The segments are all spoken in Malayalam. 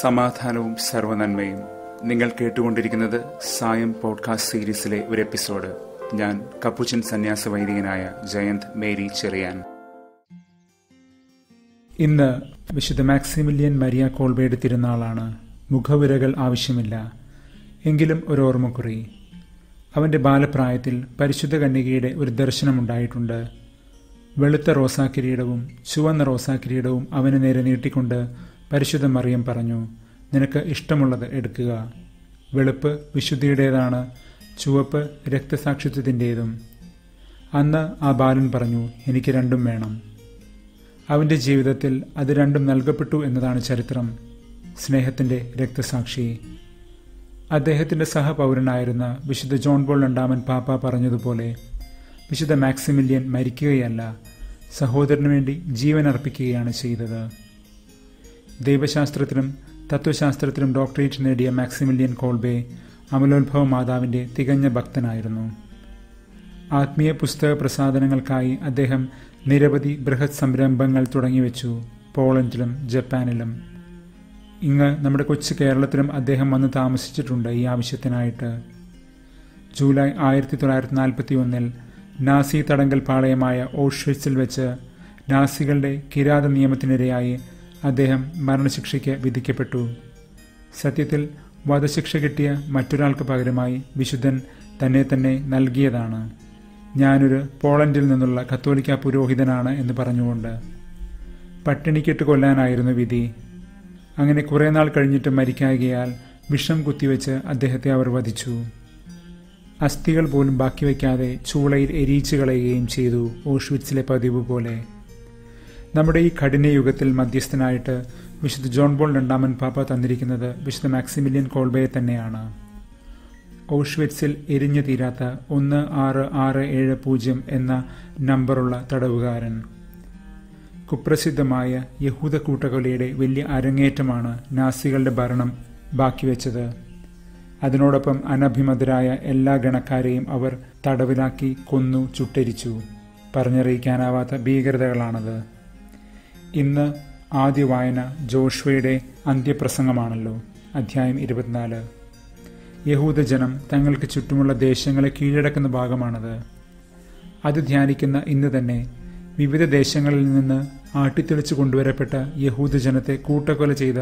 സമാധാനവും സർവനന്മയും നിങ്ങൾ കേട്ടുകൊണ്ടിരിക്കുന്നത് സായം പോഡ്കാസ്റ്റ് സീരീസിലെ ഒരു എപ്പിസോഡ്. ഞാൻ കപ്പുച്ചൻ സന്യാസ വൈദികനായ ജയന്ത് മേരി ചെറിയാൻ. ഇന്ന് വിശുദ്ധ മാക്സിമിലിയൻ മരിയ കോൾബയുടെ തിരുനാളാണ്. മുഖവുരകൾ ആവശ്യമില്ല. എങ്കിലും ഒരു ഓർമ്മക്കുറി. അവന്റെ ബാലപ്രായത്തിൽ പരിശുദ്ധ കന്യകയുടെ ഒരു ദർശനമുണ്ടായിട്ടുണ്ട്. വെളുത്ത റോസാ കിരീടവും ചുവന്ന റോസാ കിരീടവും അവന് നേരെ നീട്ടിക്കൊണ്ട് പരിശുദ്ധ മറിയം പറഞ്ഞു നിനക്ക് ഇഷ്ടമുള്ളത് എടുക്കുക. വെളുപ്പ് വിശുദ്ധിയുടേതാണ് ചുവപ്പ് രക്തസാക്ഷിത്വത്തിന്റേതും. അന്ന് ആ ബാലൻ പറഞ്ഞു എനിക്ക് രണ്ടും വേണം. അവന്റെ ജീവിതത്തിൽ അത് രണ്ടും നൽകപ്പെട്ടു എന്നതാണ് ചരിത്രം. സ്നേഹത്തിന്റെ രക്തസാക്ഷി. അദ്ദേഹത്തിന്റെ സഹപൗരനായിരുന്ന വിശുദ്ധ ജോൺ പോൾ രണ്ടാമൻ പാപ്പ പറഞ്ഞതുപോലെ വിശുദ്ധ മാക്സിമില്യൻ മരിക്കുകയല്ല സഹോദരന് വേണ്ടി ജീവൻ അർപ്പിക്കുകയാണ് ചെയ്തത്. ദൈവശാസ്ത്രത്തിലും തത്വശാസ്ത്രത്തിലും ഡോക്ടറേറ്റ് നേടിയ മാക്സിമിലിയൻ കോൾബെ അമലോത്ഭവ മാതാവിന്റെ തികഞ്ഞ ഭക്തനായിരുന്നു. ആത്മീയ പുസ്തക പ്രസാധനങ്ങൾക്കായി അദ്ദേഹം നിരവധി ബൃഹത് സംരംഭങ്ങൾ തുടങ്ങിവെച്ചു പോളണ്ടിലും ജപ്പാനിലും. ഇങ്ങ് നമ്മുടെ കൊച്ചു കേരളത്തിലും അദ്ദേഹം വന്ന് താമസിച്ചിട്ടുണ്ട് ഈ ആവശ്യത്തിനായിട്ട്. ജൂലൈ ആയിരത്തി തൊള്ളായിരത്തി നാൽപ്പത്തി ഒന്നിൽ നാസി തടങ്കൽ പാളയമായ ഓഷ്വിറ്റ്സിൽ വെച്ച് നാസികളുടെ കിരാത നിയമത്തിനിരയായി അദ്ദേഹം മരണശിക്ഷയ്ക്ക് വിധിക്കപ്പെട്ടു. സത്യത്തിൽ വധശിക്ഷ കിട്ടിയ മറ്റൊരാൾക്ക് പകരമായി വിശുദ്ധൻ തന്നെ തന്നെ നൽകിയതാണ്. ഞാനൊരു പോളണ്ടിൽ നിന്നുള്ള കത്തോലിക്ക പുരോഹിതനാണ് എന്ന് പറഞ്ഞുകൊണ്ട് പട്ടിണിക്കിട്ട് കൊല്ലാനായിരുന്നു വിധി. അങ്ങനെ കുറേ നാൾ കഴിഞ്ഞിട്ട് മരിക്കാകിയാൽ വിഷം കുത്തിവെച്ച് അദ്ദേഹത്തെ അവർ വധിച്ചു. അസ്ഥികൾ പോലും ബാക്കി വയ്ക്കാതെ ചൂളയിൽ എരിയിച്ചു കളയുകയും ചെയ്തു ഓഷ്വിറ്റ്സിലെ പതിവ് പോലെ നമ്മുടെ ഈ കഠിന യുഗത്തിൽ മധ്യസ്ഥനായിട്ട് വിശുദ്ധ ജോൺ ബോൾ രണ്ടാമൻ പാപ്പ തന്നിരിക്കുന്നത് വിശുദ്ധ മാക്സിമിലിയൻ കോൾബയെ തന്നെയാണ്. ഓഷ്വിറ്റ്സിൽ എരിഞ്ഞു തീരാത്ത ഒന്ന് ആറ് ആറ് ഏഴ് പൂജ്യം എന്ന നമ്പറുള്ള തടവുകാരൻ. കുപ്രസിദ്ധമായ യഹൂദ കൂട്ടക്കൊലയുടെ വലിയ അരങ്ങേറ്റമാണ് നാസികളുടെ ഭരണം ബാക്കിവെച്ചത് അതിനോടൊപ്പം അനഭിമതരായ എല്ലാ ഗണക്കാരെയും അവർ തടവിലാക്കി കൊന്നു ചുട്ടരിച്ചു. പറഞ്ഞറിയിക്കാനാവാത്ത ഭീകരതകളാണത്. ഇന്ന് ആദ്യ വായന ജോഷ്വയുടെ അന്ത്യപ്രസംഗമാണല്ലോ അധ്യായം ഇരുപത്തിനാല്. യഹൂദജനം തങ്ങൾക്ക് ചുറ്റുമുള്ള ദേശങ്ങളെ കീഴടക്കുന്ന ഭാഗമാണത്. അത് ധ്യാനിക്കുന്ന ഇന്ന് തന്നെ വിവിധ ദേശങ്ങളിൽ നിന്ന് ആട്ടിത്തെളിച്ചു കൊണ്ടുവരപ്പെട്ട യഹൂദജനത്തെ കൂട്ടക്കൊല ചെയ്ത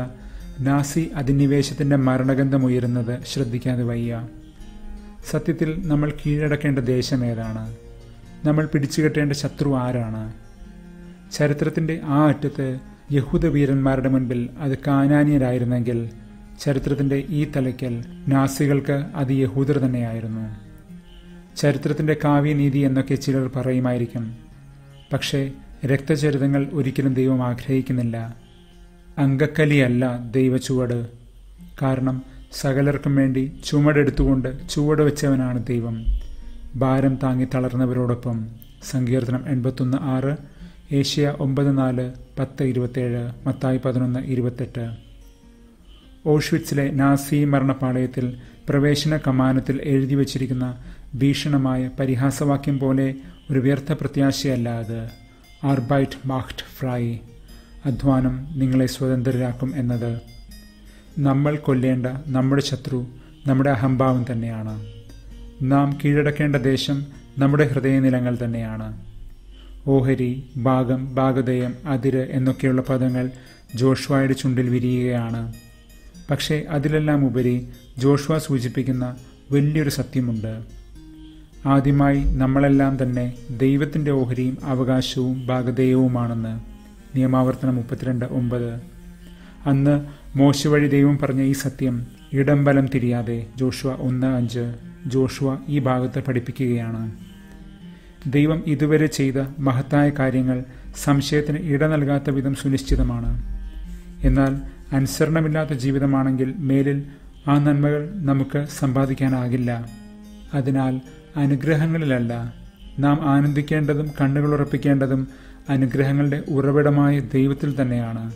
നാസി അധിനിവേശത്തിന്റെ മരണഗന്ധമുയരുന്നത് ശ്രദ്ധിക്കാതെ വയ്യ. സത്യത്തിൽ നമ്മൾ കീഴടക്കേണ്ട ദേശം ഏതാണ്? നമ്മൾ പിടിച്ചുകെട്ടേണ്ട ശത്രു ആരാണ്? ചരിത്രത്തിന്റെ ആ അറ്റത്ത് യഹൂദ വീരന്മാരുടെ മുൻപിൽ അത് കാനാനിയരായിരുന്നെങ്കിൽ ചരിത്രത്തിന്റെ ഈ തലയ്ക്കൽ നാസികൾക്ക് അത് യഹൂദർ തന്നെയായിരുന്നു. ചരിത്രത്തിന്റെ കാവ്യനീതി എന്നൊക്കെ ചിലർ പറയുമായിരിക്കും. പക്ഷേ രക്തചരിതങ്ങൾ ഒരിക്കലും ദൈവം ആഗ്രഹിക്കുന്നില്ല. അങ്കക്കലിയല്ല ദൈവചുവട് കാരണം സകലർക്കും വേണ്ടി ചുമടെടുത്തുകൊണ്ട് ചുവട് വെച്ചവനാണ് ദൈവം. ഭാരം താങ്ങി തളർന്നവരോടൊപ്പം സങ്കീർത്തനം എൺപത്തൊന്ന് ആറ് ഏഷ്യ ഒമ്പത് നാല് പത്ത് ഇരുപത്തേഴ് മത്തായി പതിനൊന്ന് ഇരുപത്തെട്ട്. ഓഷ്വിറ്റ്സിലെ നാസി മരണപ്പാളയത്തിൽ പ്രവേശന കമാനത്തിൽ എഴുതി വച്ചിരിക്കുന്ന ഭീഷണമായ പരിഹാസവാക്യം പോലെ ഒരു വ്യർത്ഥ പ്രത്യാശയല്ല അത്. ആർബൈറ്റ് മാഹ്റ്റ് ഫ്രൈ അധ്വാനം നിങ്ങളെ സ്വതന്ത്രരാക്കും എന്നത്. നമ്മൾ കൊല്ലേണ്ട നമ്മുടെ ശത്രു നമ്മുടെ അഹംഭാവം തന്നെയാണ്. നാം കീഴടക്കേണ്ട ദേശം നമ്മുടെ ഹൃദയനിലങ്ങൾ തന്നെയാണ്. ഓഹരി ഭാഗം ഭാഗതയം അതിര് എന്നൊക്കെയുള്ള പദങ്ങൾ ജോഷ്വായുടെ ചുണ്ടിൽ വിരിയുകയാണ്. പക്ഷേ അതിലെല്ലാം ഉപരി ജോഷ്വ സൂചിപ്പിക്കുന്ന വലിയൊരു സത്യമുണ്ട്. ആദ്യമായി നമ്മളെല്ലാം തന്നെ ദൈവത്തിന്റെ ഓഹരിയും അവകാശവും ഭാഗധേയവുമാണെന്ന്. നിയമാവർത്തനം മുപ്പത്തിരണ്ട് ഒമ്പത്. അന്ന് മോശ വഴി ദൈവം പറഞ്ഞ ഈ സത്യം ഇടംബലം തിരിയാതെ ജോഷുവ ഒന്ന് അഞ്ച് ജോഷുവ ഈ ഭാഗത്ത് പഠിപ്പിക്കുകയാണ്. ദൈവം ഇതുവരെ ചെയ്ത മഹത്തായ കാര്യങ്ങൾ സംശയത്തിന് ഇട നൽകാത്ത വിധം സുനിശ്ചിതമാണ്. എന്നാൽ അനുസരണമില്ലാത്ത ജീവിതമാണെങ്കിൽ മേലിൽ ആ നന്മകൾ നമുക്ക് സമ്പാദിക്കാനാകില്ല. അതിനാൽ അനുഗ്രഹങ്ങളിലല്ല നാം ആനന്ദിക്കേണ്ടതും കണ്ണുകളുറപ്പിക്കേണ്ടതും അനുഗ്രഹങ്ങളുടെ ഉറവിടമായ ദൈവത്തിൽ തന്നെയാണ്.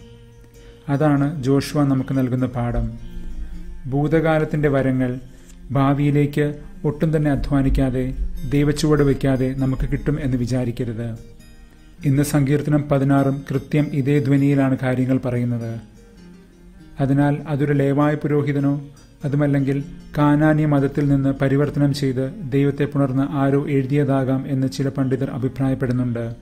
അതാണ് ജോഷുവ നമുക്ക് നൽകുന്ന പാഠം. ഭൂതകാലത്തിന്റെ വരങ്ങൾ ഭാവിയിലേക്ക് ഒട്ടും തന്നെ അധ്വാനിക്കാതെ ദൈവച്ചുവട് വയ്ക്കാതെ നമുക്ക് കിട്ടും എന്ന് വിചാരിക്കരുത്. ഇന്ന് സങ്കീർത്തനം പതിനാറും കൃത്യം ഇതേ ധ്വനിയിലാണ് കാര്യങ്ങൾ പറയുന്നത്. അതിനാൽ അതൊരു ലേവായ പുരോഹിതനോ അതുമല്ലെങ്കിൽ കാനാന്യ മതത്തിൽ നിന്ന് പരിവർത്തനം ചെയ്ത് ദൈവത്തെ പുണർന്ന് ആരോ എഴുതിയതാകാം എന്ന് ചില പണ്ഡിതർ അഭിപ്രായപ്പെടുന്നുണ്ട്.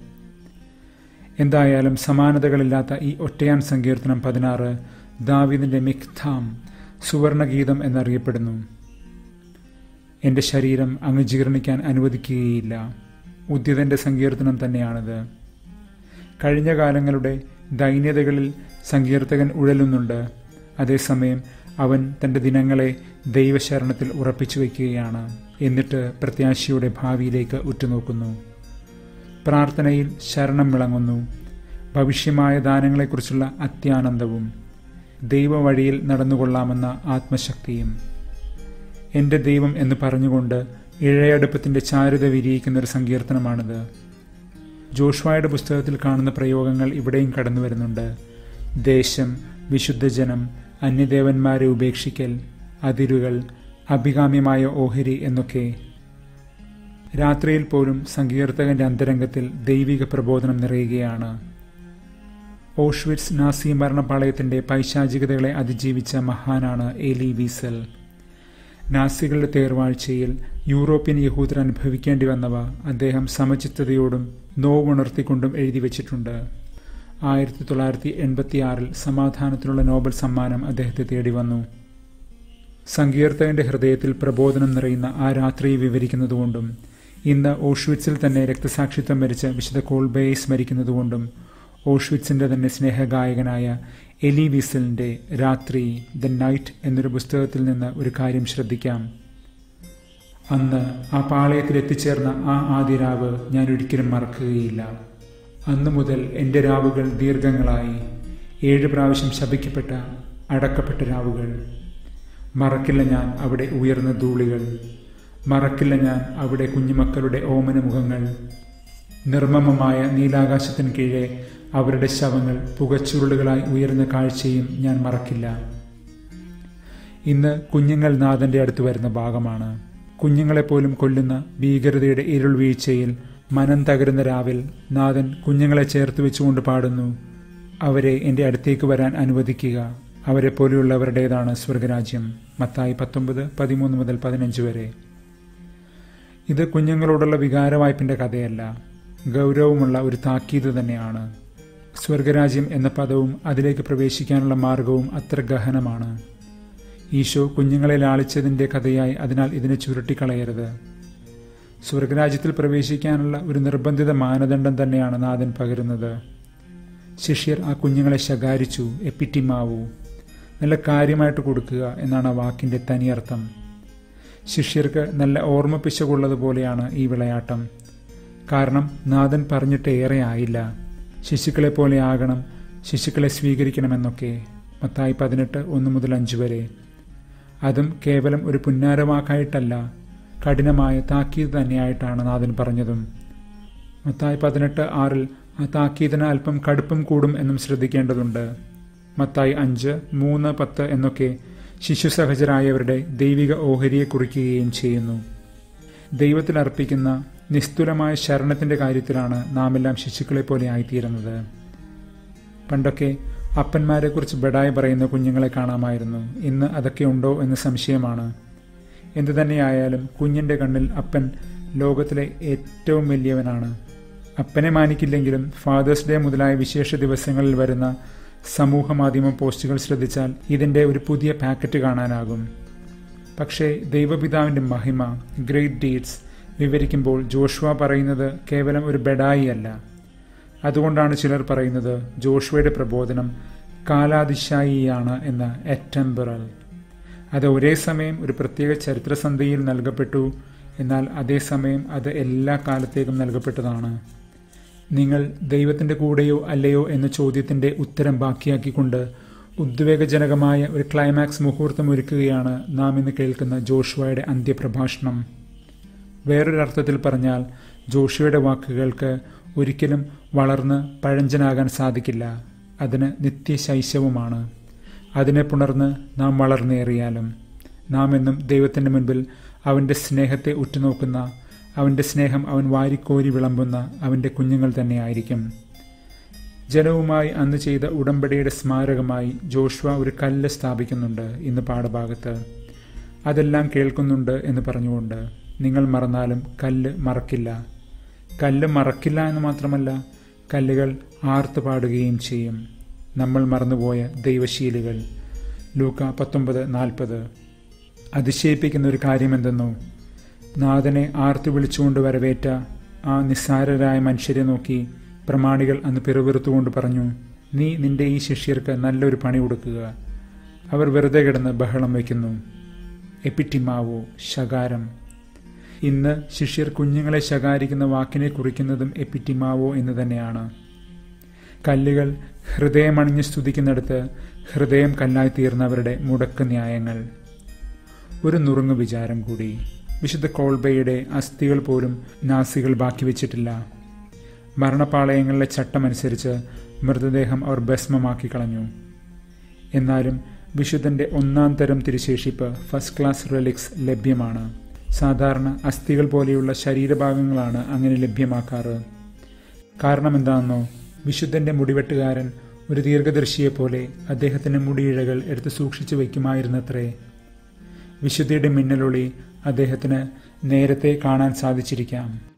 എന്തായാലും സമാനതകളില്ലാത്ത ഈ ഒറ്റയാൻ സങ്കീർത്തനം പതിനാറ് ദാവിദിന്റെ മിഖ്താം സുവർണഗീതം എന്നറിയപ്പെടുന്നു. എന്റെ ശരീരം അങ്ങ് ജീർണിക്കാൻ അനുവദിക്കുകയില്ല. ഉദ്യതന്റെ സങ്കീർത്തനം തന്നെയാണിത്. കഴിഞ്ഞ കാലങ്ങളുടെ ദൈന്യതകളിൽ സങ്കീർത്തകൻ ഉഴലുന്നുണ്ട്. അതേസമയം അവൻ തന്റെ ദിനങ്ങളെ ദൈവശരണത്തിൽ ഉറപ്പിച്ചു വയ്ക്കുകയാണ്. എന്നിട്ട് പ്രത്യാശയുടെ ഭാവിയിലേക്ക് ഉറ്റുനോക്കുന്നു. പ്രാർത്ഥനയിൽ ശരണം വിളങ്ങുന്നു. ഭവിഷ്യമായ ദാനങ്ങളെക്കുറിച്ചുള്ള അത്യാനന്ദവും ദൈവവഴിയിൽ നടന്നുകൊള്ളാമെന്ന ആത്മശക്തിയും എന്റെ ദൈവം എന്ന് പറഞ്ഞുകൊണ്ട് ഇഴയടുപ്പത്തിന്റെ ചാരുത വിരിയിക്കുന്ന ഒരു സങ്കീർത്തനമാണിത്. ജോഷ്വായുടെ പുസ്തകത്തിൽ കാണുന്ന പ്രയോഗങ്ങൾ ഇവിടെയും കടന്നു വരുന്നുണ്ട്. ദേശം വിശുദ്ധജനം അന്യദേവന്മാരെ ഉപേക്ഷിക്കൽ അതിരുകൾ അഭികാമ്യമായ ഓഹരി എന്നൊക്കെ. രാത്രിയിൽ പോലും സങ്കീർത്തകന്റെ അന്തരംഗത്തിൽ ദൈവിക പ്രബോധനം നിറയുകയാണ്. ഓഷ്വിറ്റ്സ് നാസി മരണപാളയത്തിന്റെ പൈശാചികതകളെ അതിജീവിച്ച മഹാനാണ് എലി വീസൽ. നാസികളുടെ തേർവാഴ്ചയിൽ യൂറോപ്യൻ യഹൂദർ അനുഭവിക്കേണ്ടി വന്നവ അദ്ദേഹം സമചിത്തതയോടും നോവുണർത്തിക്കൊണ്ടും എഴുതി വച്ചിട്ടുണ്ട്. ആയിരത്തി തൊള്ളായിരത്തി എൺപത്തിയാറിൽ സമാധാനത്തിനുള്ള നോബൽ സമ്മാനം അദ്ദേഹത്തെ തേടി വന്നു. സങ്കീർത്തകന്റെ ഹൃദയത്തിൽ പ്രബോധനം നിറയുന്ന ആ രാത്രിയെ വിവരിക്കുന്നതുകൊണ്ടും ഇന്ന് ഓഷ്വിറ്റ്സിൽ തന്നെ രക്തസാക്ഷിത്വം വരിച്ച വിശുദ്ധ കോൾബയെ സ്മരിക്കുന്നതുകൊണ്ടും ഓഷ്വിറ്റ്സിന്റെ തന്നെ സ്നേഹഗായകനായ എലി വിസലിന്റെ രാത്രി ദ നൈറ്റ് എന്നൊരു പുസ്തകത്തിൽ നിന്ന് ഒരു കാര്യം ശ്രദ്ധിക്കാം. അന്ന് ആ പാളയത്തിൽ എത്തിച്ചേർന്ന ആ ആദ്യ രാവ് ഞാൻ ഒരിക്കലും മറക്കുകയില്ല. അന്നു മുതൽ എന്റെ രാവുകൾ ദീർഘങ്ങളായി ഏഴ് പ്രാവശ്യം ശപിക്കപ്പെട്ട അടക്കപ്പെട്ട രാവുകൾ. മറക്കില്ല ഞാൻ അവിടെ ഉയർന്ന ധൂളികൾ. മറക്കില്ല ഞാൻ അവിടെ കുഞ്ഞുമക്കളുടെ ഓമന മുഖങ്ങൾ നിർമ്മമമായ നീലാകാശത്തിന് കീഴെ അവരുടെ ശവങ്ങൾ പുകച്ചുരുളുകളായി ഉയർന്ന കാഴ്ചയും ഞാൻ മറക്കില്ല. ഇന്ന് കുഞ്ഞുങ്ങൾ നാഥന്റെ അടുത്ത് വരുന്ന ഭാഗമാണ്. കുഞ്ഞുങ്ങളെപ്പോലും കൊല്ലുന്ന ഭീകരതയുടെ ഇരുൾ വീഴ്ചയിൽ മനം തകരുന്ന രാവിൽ നാഥൻ കുഞ്ഞുങ്ങളെ ചേർത്ത് വെച്ചുകൊണ്ട് പാടുന്നു. അവരെ എന്റെ അടുത്തേക്ക് വരാൻ അനുവദിക്കുക. അവരെ പോലെയുള്ളവരുടേതാണ് സ്വർഗരാജ്യം. മത്തായി പത്തൊമ്പത് പതിമൂന്ന് മുതൽ പതിനഞ്ച് വരെ. ഇത് കുഞ്ഞുങ്ങളോടുള്ള വികാരവായ്പിന്റെ കഥയല്ല. ഗൗരവമുള്ള ഒരു താക്കീത് തന്നെയാണ്. സ്വർഗരാജ്യം എന്ന പദവും അതിലേക്ക് പ്രവേശിക്കാനുള്ള മാർഗവും അത്ര ഗഹനമാണ്. ഈശോ കുഞ്ഞുങ്ങളെ ലാളിച്ചതിന്റെ കഥയായി അതിനാൽ ഇതിനെ ചുരുട്ടിക്കളയരുത്. സ്വർഗരാജ്യത്തിൽ പ്രവേശിക്കാനുള്ള ഒരു നിർബന്ധിത മാനദണ്ഡം തന്നെയാണ് നാഥൻ പകരുന്നത്. ശിഷ്യർ ആ കുഞ്ഞുങ്ങളെ ശകാരിച്ചു എപ്പിറ്റിമാവു നല്ല കാര്യമായിട്ട് കൊടുക്കുക എന്നാണ് ആ വാക്കിന്റെ തനിയർത്ഥം ശിഷ്യർക്ക് നല്ല ഓർമ്മപ്പിശകുള്ളതുപോലെയാണ് ഈ വിളയാട്ടം. കാരണം നാഥൻ പറഞ്ഞിട്ട് ഏറെ ആയില്ല. ശിശുക്കളെ പോലെ ആകണം ശിശുക്കളെ സ്വീകരിക്കണമെന്നൊക്കെ മത്തായി പതിനെട്ട് ഒന്ന് മുതൽ അഞ്ച് വരെ. അതും കേവലം ഒരു പുന്നാരവാക്കായിട്ടല്ല കഠിനമായ താക്കീത് തന്നെയായിട്ടാണ് നാഥൻ പറഞ്ഞതും. മത്തായി പതിനെട്ട് ആറിൽ ആ താക്കീതിന് അല്പം കടുപ്പം കൂടും എന്നും ശ്രദ്ധിക്കേണ്ടതുണ്ട്. മത്തായി അഞ്ച് മൂന്ന് പത്ത് എന്നൊക്കെ ശിശു സഹജരായവരുടെ ദൈവിക ഓഹരിയെ കുറിക്കുകയും ചെയ്യുന്നു. ദൈവത്തിൽ അർപ്പിക്കുന്ന നിസ്തുലമായ ശരണത്തിന്റെ കാര്യത്തിലാണ് നാം എല്ലാം ശിശുക്കളെ പോലെ ആയിത്തീരുന്നത്. പണ്ടൊക്കെ അപ്പന്മാരെക്കുറിച്ച് ബെഡായി പറയുന്ന കുഞ്ഞുങ്ങളെ കാണാമായിരുന്നു. ഇന്ന് അതൊക്കെ ഉണ്ടോ എന്ന് സംശയമാണ്. എന്തു തന്നെയായാലും കുഞ്ഞിന്റെ കണ്ണിൽ അപ്പൻ ലോകത്തിലെ ഏറ്റവും വലിയവനാണ്. അപ്പനെ മാനിക്കില്ലെങ്കിലും ഫാദേഴ്സ് ഡേ മുതലായ വിശേഷ ദിവസങ്ങളിൽ വരുന്ന സമൂഹ മാധ്യമ പോസ്റ്റുകൾ ശ്രദ്ധിച്ചാൽ ഇതിന്റെ ഒരു പുതിയ പാക്കറ്റ് കാണാനാകും. പക്ഷേ ദൈവപിതാവിന്റെ മഹിമ ഗ്രേറ്റ് ഡീഡ്സ് വിവരിക്കുമ്പോൾ ജോഷുവ പറയുന്നത് കേവലം ഒരു ബെഡായി അല്ല. അതുകൊണ്ടാണ് ചിലർ പറയുന്നത് ജോഷുവയുടെ പ്രബോധനം കാലാതിശായിയാണ് എന്ന എറ്റംബറൽ അത് ഒരേ സമയം ഒരു പ്രത്യേക ചരിത്രസന്ധിയിൽ നൽകപ്പെട്ടു എന്നാൽ അതേസമയം അത് എല്ലാ കാലത്തേക്കും നൽകപ്പെട്ടതാണ്. നിങ്ങൾ ദൈവത്തിന്റെ കൂടെയോ അല്ലയോ എന്ന ചോദ്യത്തിന്റെ ഉത്തരം ബാക്കിയാക്കിക്കൊണ്ട് ഉദ്വേഗജനകമായ ഒരു ക്ലൈമാക്സ് മുഹൂർത്തം ഒരുക്കുകയാണ് നാം ഇന്ന് കേൾക്കുന്ന ജോഷുവയുടെ അന്ത്യപ്രഭാഷണം. വേറൊരർത്ഥത്തിൽ പറഞ്ഞാൽ ജോഷിയുടെ വാക്കുകൾക്ക് ഒരിക്കലും വളർന്ന് പഴഞ്ചനാകാൻ സാധിക്കില്ല. അതിന് നിത്യശൈശവുമാണ്. അതിനെ പുണർന്ന് നാം വളർന്നേറിയാലും. നാം എന്നും ദൈവത്തിന്റെ മുൻപിൽ അവന്റെ സ്നേഹത്തെ ഉറ്റുനോക്കുന്ന അവന്റെ സ്നേഹം അവൻ വാരിക്കോരി വിളമ്പുന്ന അവന്റെ കുഞ്ഞുങ്ങൾ തന്നെയായിരിക്കും. ജനവുമായി അന്ന് ചെയ്ത ഉടമ്പടിയുടെ സ്മാരകമായി ജോഷ്വ ഒരു കല്ല് സ്ഥാപിക്കുന്നുണ്ട് ഇന്ന് പാഠഭാഗത്ത്. അതെല്ലാം കേൾക്കുന്നുണ്ട് എന്ന് പറഞ്ഞുകൊണ്ട് നിങ്ങൾ മറന്നാലും കല്ല് മറക്കില്ല. കല്ല് മറക്കില്ല എന്ന് മാത്രമല്ല കല്ലുകൾ ആർത്തു പാടുകയും ചെയ്യും. നമ്മൾ മറന്നുപോയ ദൈവശീലുകൾ. ലൂക്ക പത്തൊമ്പത് നാൽപ്പത്. അതിശയിപ്പിക്കുന്ന ഒരു കാര്യമെന്തെന്നോ? നാഥനെ ആർത്തു വിളിച്ചുകൊണ്ട് വരവേറ്റ ആ നിസ്സാരരായ മനുഷ്യരെ നോക്കി പ്രമാണികൾ അന്ന് പിറുപിറുത്തുകൊണ്ട് പറഞ്ഞു നീ നിന്റെ ഈ ശിഷ്യർക്ക് നല്ലൊരു പണി കൊടുക്കുക. അവർ വെറുതെ കിടന്ന് ബഹളം വയ്ക്കുന്നു. എപ്പിറ്റിമാവോ ശകാരം. ഇന്ന് ശിഷ്യർ കുഞ്ഞുങ്ങളെ ശകാരിക്കുന്ന വാക്കിനെ കുറിക്കുന്നതും എപ്പിറ്റിമാവോ എന്ന് തന്നെയാണ്. കല്ലുകൾ ഹൃദയമണിഞ്ഞ് സ്തുതിക്കുന്നിടത്ത് ഹൃദയം കല്ലായി തീർന്നവരുടെ മുടക്ക് ന്യായങ്ങൾ. ഒരു നുറുങ്ങു വിചാരം കൂടി. വിശുദ്ധ കോൾബയുടെ അസ്ഥികൾ പോലും നാസികൾ ബാക്കി വെച്ചിട്ടില്ല. മരണപാളയങ്ങളിലെ ചട്ടമനുസരിച്ച് മൃതദേഹം അവർ ഭസ്മമാക്കി കളഞ്ഞു. എന്നാലും വിശുദ്ധന്റെ ഒന്നാം തരം തിരുശേഷിപ്പ് ഫസ്റ്റ് ക്ലാസ് റെലിക്സ് ലഭ്യമാണ്. സാധാരണ അസ്ഥികൾ പോലെയുള്ള ശരീരഭാഗങ്ങളാണ് അങ്ങനെ ലഭ്യമാക്കാറ്. കാരണം എന്താണെന്നോ വിശുദ്ധന്റെ മുടിവെട്ടുകാരൻ ഒരു ദീർഘദർശിയെപ്പോലെ അദ്ദേഹത്തിന്റെ മുടിയിഴകൾ എടുത്ത് സൂക്ഷിച്ചു വയ്ക്കുമായിരുന്നത്രേ. വിശുദ്ധിയുടെ മിന്നലൊളി അദ്ദേഹത്തിന് നേരത്തെ കാണാൻ സാധിച്ചിരിക്കാം.